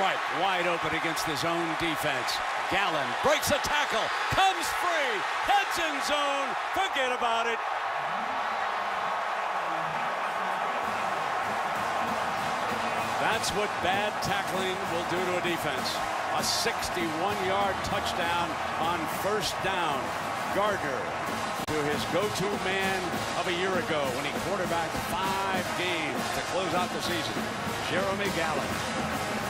Right, wide open against his own defense. Gallon breaks a tackle, comes free, heads in zone. Forget about it. That's what bad tackling will do to a defense. A 61-yard touchdown on first down. Gardner to his go-to man of a year ago when he quarterbacked five games to close out the season. Jeremy Gallon.